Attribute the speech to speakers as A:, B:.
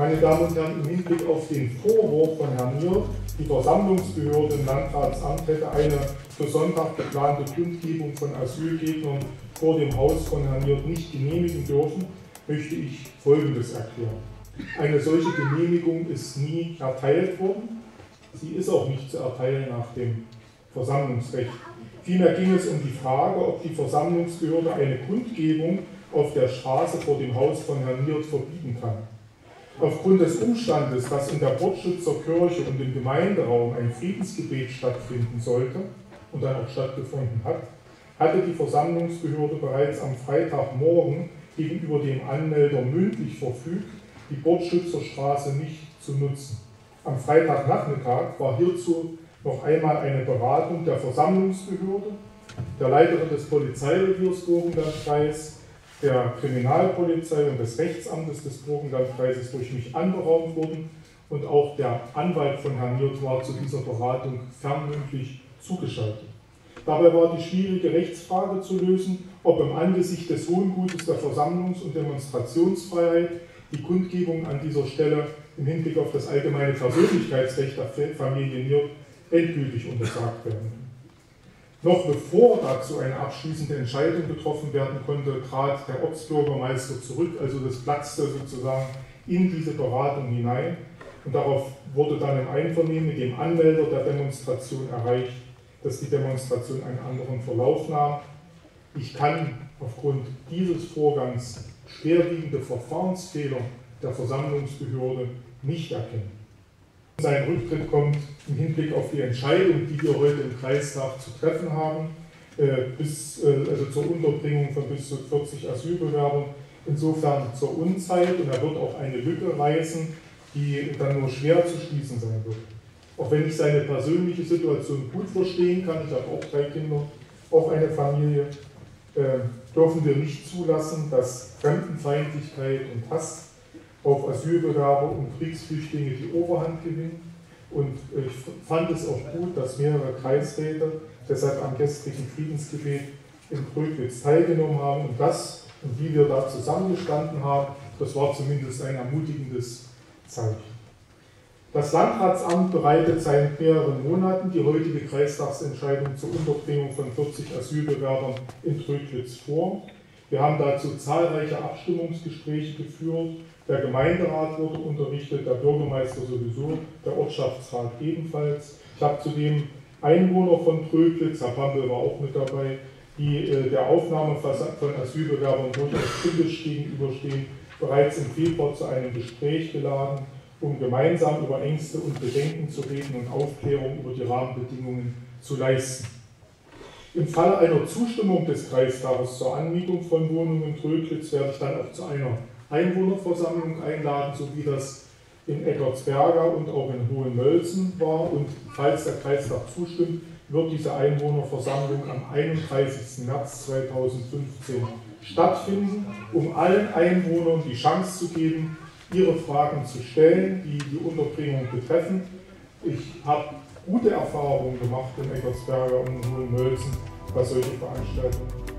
A: Meine Damen und Herren, im Hinblick auf den Vorwurf von Herrn Nier, die Versammlungsbehörde im Landratsamt hätte eine für Sonntag geplante Kundgebung von Asylgegnern vor dem Haus von Herrn Nier nicht genehmigen dürfen, möchte ich Folgendes erklären. Eine solche Genehmigung ist nie erteilt worden. Sie ist auch nicht zu erteilen nach dem Versammlungsrecht. Vielmehr ging es um die Frage, ob die Versammlungsbehörde eine Kundgebung auf der Straße vor dem Haus von Herrn Niert verbieten kann. Aufgrund des Umstandes, dass in der Bordschützer Kirche und im Gemeinderaum ein Friedensgebet stattfinden sollte und dann auch stattgefunden hat, hatte die Versammlungsbehörde bereits am Freitagmorgen gegenüber dem Anmelder mündlich verfügt, die Bordschützer Straße nicht zu nutzen. Am Freitagnachmittag war hierzu noch einmal eine Beratung der Versammlungsbehörde, der Leiterin des Polizeireviers Burgenlandkreis, der Kriminalpolizei und des Rechtsamtes des Burgenlandkreises durch mich anberaumt worden und auch der Anwalt von Herrn Mirt war zu dieser Beratung fernmündlich zugeschaltet. Dabei war die schwierige Rechtsfrage zu lösen, ob im Angesicht des hohen Gutes der Versammlungs- und Demonstrationsfreiheit die Kundgebung an dieser Stelle im Hinblick auf das allgemeine Persönlichkeitsrecht der Familie Niert endgültig untersagt werden. Noch bevor dazu eine abschließende Entscheidung getroffen werden konnte, trat der Ortsbürgermeister zurück, also das platzte sozusagen in diese Beratung hinein. Und darauf wurde dann im Einvernehmen mit dem Anmelder der Demonstration erreicht, dass die Demonstration einen anderen Verlauf nahm. Ich kann aufgrund dieses Vorgangs schwerwiegende Verfahrensfehler der Versammlungsbehörde nicht erkennen. Sein Rücktritt kommt im Hinblick auf die Entscheidung, die wir heute im Kreistag zu treffen haben, äh, bis, äh, also zur Unterbringung von bis zu 40 Asylbewerbern, insofern zur Unzeit und er wird auch eine Lücke reißen, die dann nur schwer zu schließen sein wird. Auch wenn ich seine persönliche Situation gut verstehen kann, ich habe auch drei Kinder, auch eine Familie, äh, dürfen wir nicht zulassen, dass Fremdenfeindlichkeit und Hass auf Asylbewerber und Kriegsflüchtlinge die Oberhand gewinnen. Und ich fand es auch gut, dass mehrere Kreisräte deshalb am gestrigen Friedensgebet in Kröglitz teilgenommen haben. Und das, und wie wir da zusammengestanden haben, das war zumindest ein ermutigendes Zeichen. Das Landratsamt bereitet seit mehreren Monaten die heutige Kreistagsentscheidung zur Unterbringung von 40 Asylbewerbern in Tröglitz vor. Wir haben dazu zahlreiche Abstimmungsgespräche geführt. Der Gemeinderat wurde unterrichtet, der Bürgermeister sowieso, der Ortschaftsrat ebenfalls. Ich habe zudem Einwohner von Tröglitz, Herr Pampel war auch mit dabei, die äh, der Aufnahme von Asylbewerbern durchaus kritisch gegenüberstehen, bereits im Februar zu einem Gespräch geladen um gemeinsam über Ängste und Bedenken zu reden und Aufklärung über die Rahmenbedingungen zu leisten. Im Falle einer Zustimmung des Kreistages zur Anmietung von Wohnungen in Tröglitz werde ich dann auch zu einer Einwohnerversammlung einladen, so wie das in Eckartsberger und auch in Hohenmölzen war. Und falls der Kreistag zustimmt, wird diese Einwohnerversammlung am 31. März 2015 stattfinden, um allen Einwohnern die Chance zu geben, Ihre Fragen zu stellen, die die Unterbringung betreffen. Ich habe gute Erfahrungen gemacht in Eckersberger und Hohenmölzen bei solchen Veranstaltungen.